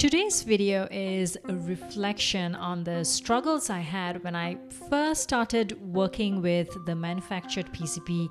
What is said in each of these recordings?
Today's video is a reflection on the struggles I had when I first started working with the manufactured PCB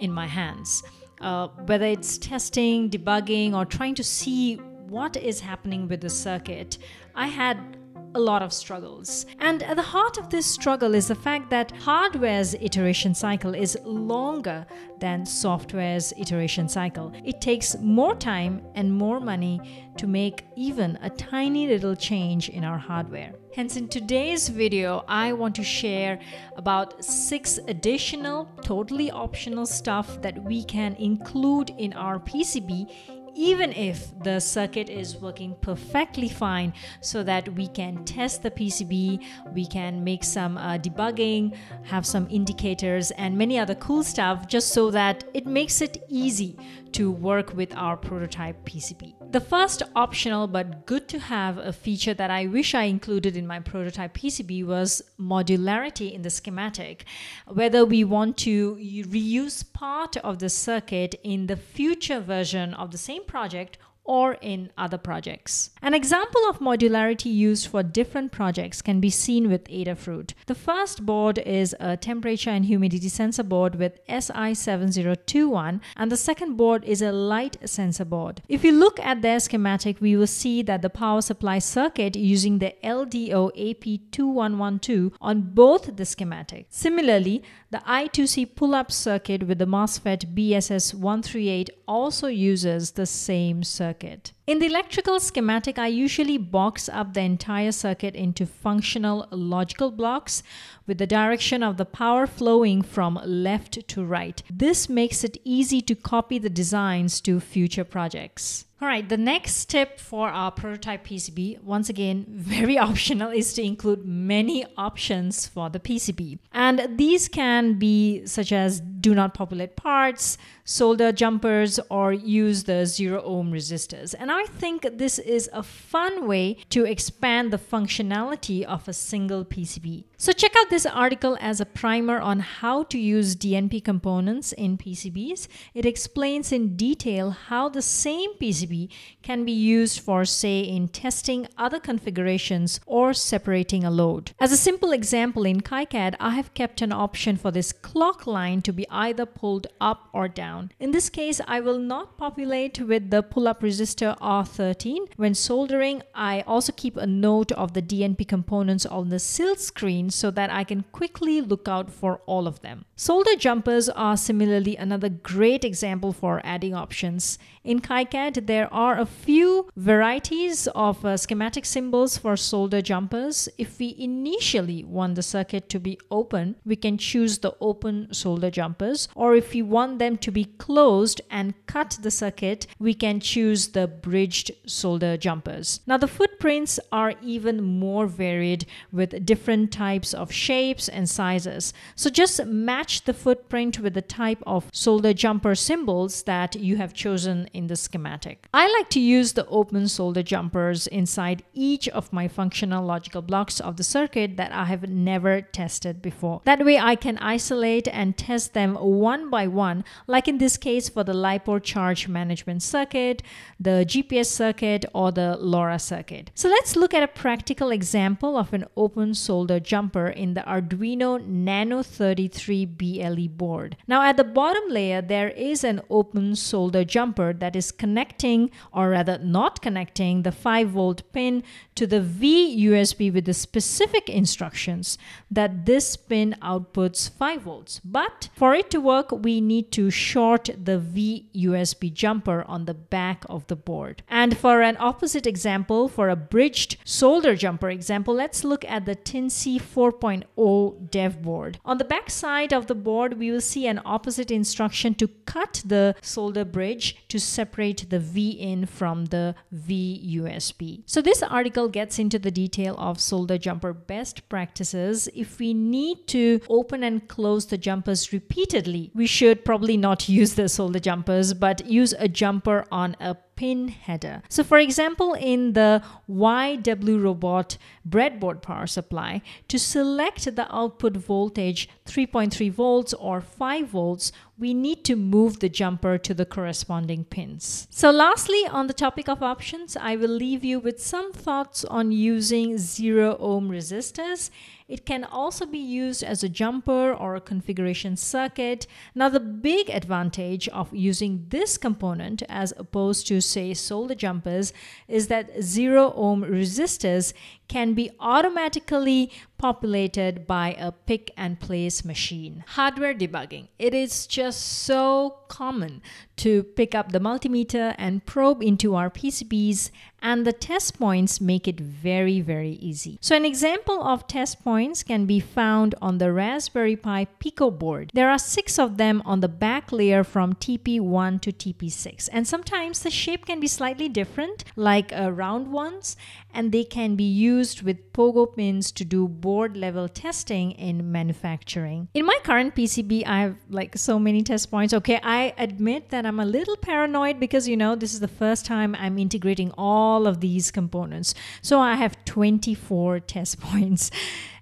in my hands. Uh, whether it's testing, debugging, or trying to see what is happening with the circuit, I had a lot of struggles. And at the heart of this struggle is the fact that hardware's iteration cycle is longer than software's iteration cycle. It takes more time and more money to make even a tiny little change in our hardware. Hence, in today's video, I want to share about six additional, totally optional stuff that we can include in our PCB even if the circuit is working perfectly fine so that we can test the PCB, we can make some uh, debugging, have some indicators and many other cool stuff just so that it makes it easy to work with our prototype PCB. The first optional but good to have a feature that I wish I included in my prototype PCB was modularity in the schematic. Whether we want to reuse part of the circuit in the future version of the same project or in other projects. An example of modularity used for different projects can be seen with Adafruit. The first board is a temperature and humidity sensor board with SI7021 and the second board is a light sensor board. If you look at their schematic, we will see that the power supply circuit using the LDO AP2112 on both the schematic. Similarly, the I2C pull-up circuit with the MOSFET BSS138 also uses the same circuit circuit. In the electrical schematic, I usually box up the entire circuit into functional logical blocks with the direction of the power flowing from left to right. This makes it easy to copy the designs to future projects. All right, the next tip for our prototype PCB, once again, very optional, is to include many options for the PCB. And these can be such as do not populate parts, solder jumpers, or use the zero ohm resistors. And I think this is a fun way to expand the functionality of a single PCB. So check out this article as a primer on how to use DNP components in PCBs. It explains in detail how the same PCB can be used for say in testing other configurations or separating a load. As a simple example in KiCad, I have kept an option for this clock line to be either pulled up or down. In this case, I will not populate with the pull-up resistor R13. When soldering, I also keep a note of the DNP components on the silk screen so that I can quickly look out for all of them. Solder jumpers are similarly another great example for adding options. In KiCad, there are a few varieties of uh, schematic symbols for solder jumpers. If we initially want the circuit to be open, we can choose the open solder jumpers. Or if we want them to be closed and cut the circuit, we can choose the bridged solder jumpers. Now the footprints are even more varied with different types of shapes and sizes. So just match the footprint with the type of solder jumper symbols that you have chosen in the schematic. I like to use the open solder jumpers inside each of my functional logical blocks of the circuit that I have never tested before. That way I can isolate and test them one by one, like in this case for the LiPo charge management circuit, the GPS circuit, or the LoRa circuit. So let's look at a practical example of an open solder jumper in the Arduino Nano 33 BLE board. Now at the bottom layer, there is an open solder jumper that is connecting or rather not connecting the 5 volt pin to the V USB with the specific instructions that this pin outputs 5 volts. But for it to work, we need to short the V USB jumper on the back of the board. And for an opposite example, for a bridged solder jumper example, let's look at the Teensy 4.0 dev board. On the back side of the board, we will see an opposite instruction to cut the solder bridge to separate the V in from the V USB. So this article gets into the detail of solder jumper best practices. If we need to open and close the jumpers repeatedly, we should probably not use the solder jumpers, but use a jumper on a pin header. So for example, in the YW Robot breadboard power supply, to select the output voltage 3.3 volts or 5 volts, we need to move the jumper to the corresponding pins. So lastly, on the topic of options, I will leave you with some thoughts on using zero ohm resistors it can also be used as a jumper or a configuration circuit. Now, the big advantage of using this component as opposed to, say, solder jumpers is that zero ohm resistors can be automatically populated by a pick and place machine. Hardware debugging. It is just so common to pick up the multimeter and probe into our PCBs and the test points make it very, very easy. So an example of test points can be found on the Raspberry Pi Pico board. There are six of them on the back layer from TP1 to TP6 and sometimes the shape can be slightly different like uh, round ones and they can be used with pogo pins to do board level testing in manufacturing. In my current PCB, I have like so many test points. Okay, I admit that I'm a little paranoid because you know this is the first time I'm integrating all of these components. So I have 24 test points.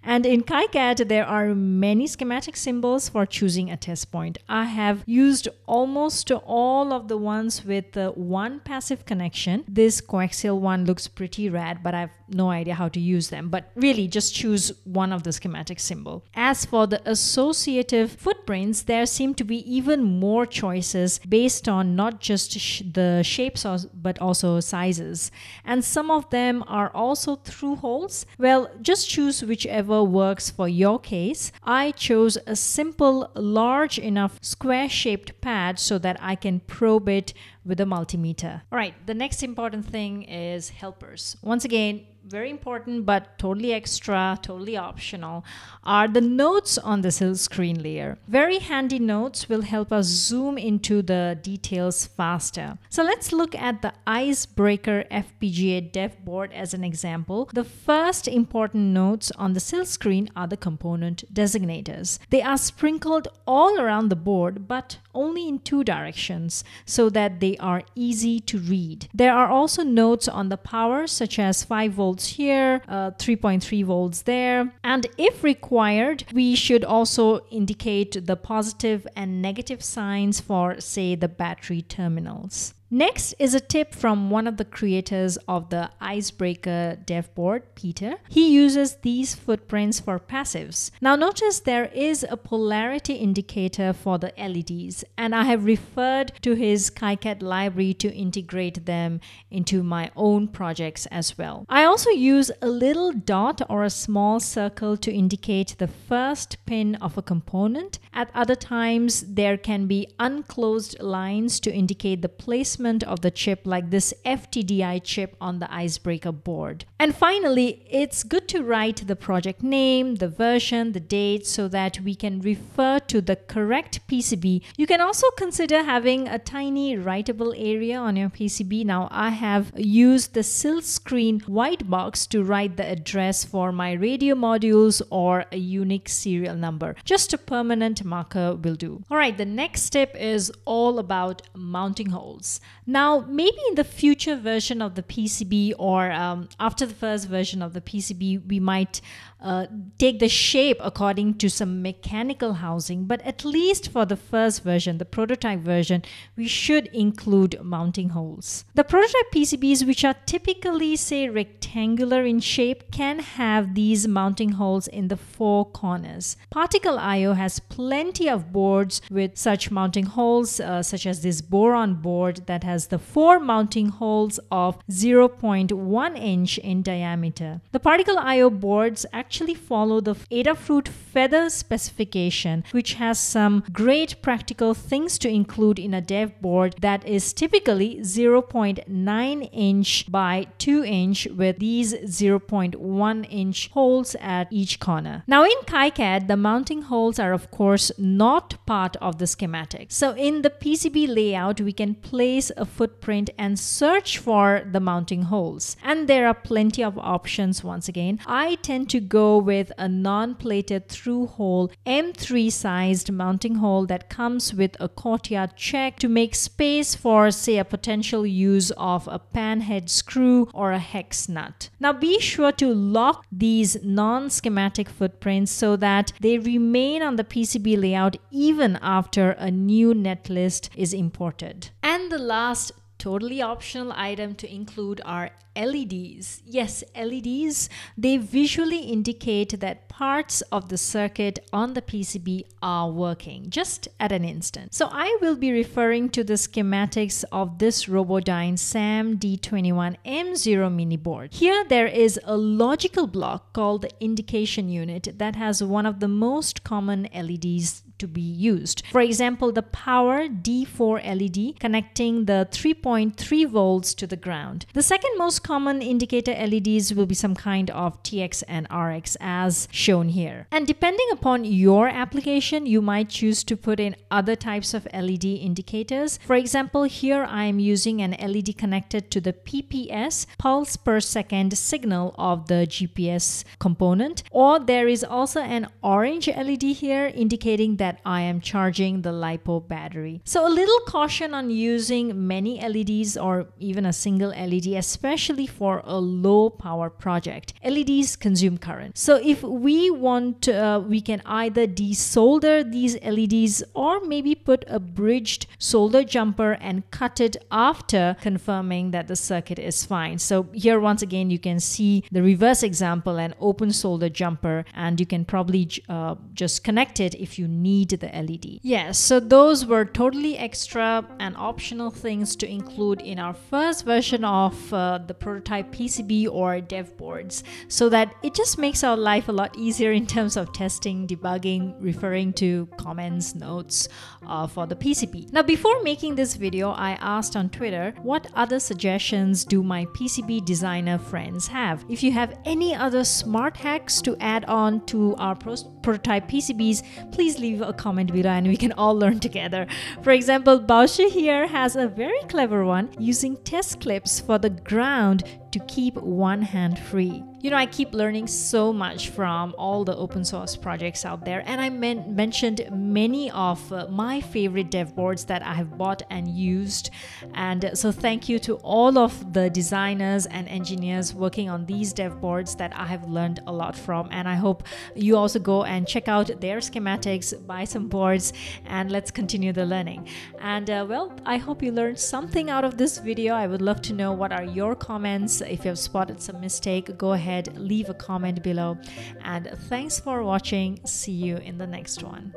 And in KiCad, there are many schematic symbols for choosing a test point. I have used almost all of the ones with the one passive connection. This coaxial one looks pretty rad, but I have no idea how to use them. But really, just choose one of the schematic symbol. As for the associative footprints, there seem to be even more choices based on not just sh the shapes but also sizes. And some of them are also through holes. Well, just choose whichever whatever works for your case. I chose a simple, large enough square shaped pad so that I can probe it with a multimeter. All right, the next important thing is helpers. Once again, very important but totally extra, totally optional, are the notes on the silk screen layer. Very handy notes will help us zoom into the details faster. So let's look at the Icebreaker FPGA dev board as an example. The first important notes on the silk screen are the component designators. They are sprinkled all around the board but only in two directions so that they are easy to read. There are also notes on the power such as 5 volts volts here, uh, 3.3 volts there. And if required, we should also indicate the positive and negative signs for, say, the battery terminals. Next is a tip from one of the creators of the Icebreaker dev board, Peter. He uses these footprints for passives. Now notice there is a polarity indicator for the LEDs and I have referred to his KiCad library to integrate them into my own projects as well. I also use a little dot or a small circle to indicate the first pin of a component. At other times there can be unclosed lines to indicate the placement placement of the chip like this FTDI chip on the Icebreaker board. And finally, it's good to write the project name, the version, the date so that we can refer to the correct PCB. You can also consider having a tiny writable area on your PCB. Now I have used the Silkscreen white box to write the address for my radio modules or a unique serial number. Just a permanent marker will do. Alright, the next step is all about mounting holes. Now, maybe in the future version of the PCB or um, after the first version of the PCB, we might uh, take the shape according to some mechanical housing, but at least for the first version, the prototype version, we should include mounting holes. The prototype PCBs, which are typically, say, rectangular in shape, can have these mounting holes in the four corners. Particle IO has plenty of boards with such mounting holes, uh, such as this boron board that has the four mounting holes of 0.1 inch in diameter. The Particle IO boards actually actually follow the Adafruit feather specification, which has some great practical things to include in a dev board that is typically 0.9 inch by 2 inch with these 0.1 inch holes at each corner. Now in KiCad, the mounting holes are of course not part of the schematic. So in the PCB layout, we can place a footprint and search for the mounting holes. And there are plenty of options once again. I tend to go with a non-plated through hole M3 sized mounting hole that comes with a courtyard check to make space for say a potential use of a panhead screw or a hex nut. Now be sure to lock these non-schematic footprints so that they remain on the PCB layout even after a new netlist is imported. And the last totally optional item to include are LEDs. Yes, LEDs, they visually indicate that parts of the circuit on the PCB are working just at an instant. So I will be referring to the schematics of this RobotDyn SAM D21M0 mini board. Here there is a logical block called the indication unit that has one of the most common LEDs to be used. For example, the power D4 LED connecting the 3.3 volts to the ground. The second most common indicator LEDs will be some kind of TX and RX as shown here. And depending upon your application, you might choose to put in other types of LED indicators. For example, here I am using an LED connected to the PPS, pulse per second signal of the GPS component. Or there is also an orange LED here indicating that I am charging the LiPo battery. So a little caution on using many LEDs or even a single LED, especially for a low power project. LEDs consume current. So if we want, uh, we can either desolder these LEDs or maybe put a bridged solder jumper and cut it after confirming that the circuit is fine. So here once again you can see the reverse example an open solder jumper and you can probably uh, just connect it if you need the LED. Yes, so those were totally extra and optional things to include in our first version of uh, the prototype PCB or dev boards so that it just makes our life a lot easier in terms of testing, debugging, referring to comments, notes uh, for the PCB. Now, before making this video, I asked on Twitter what other suggestions do my PCB designer friends have? If you have any other smart hacks to add on to our prototype PCBs, please leave a comment below and we can all learn together. For example, Bausche here has a very clever one using test clips for the ground to keep one hand free. You know, I keep learning so much from all the open source projects out there, and I men- mentioned many of uh, my favorite dev boards that I have bought and used. And so, thank you to all of the designers and engineers working on these dev boards that I have learned a lot from. And I hope you also go and check out their schematics, buy some boards, and let's continue the learning. And uh, well, I hope you learned something out of this video. I would love to know what are your comments. If you have spotted some mistake, go ahead leave a comment below. And thanks for watching. See you in the next one.